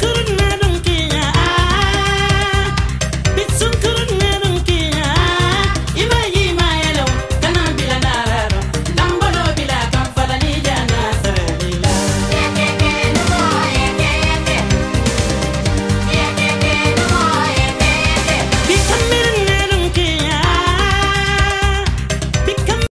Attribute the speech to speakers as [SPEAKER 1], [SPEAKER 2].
[SPEAKER 1] couldn't matter.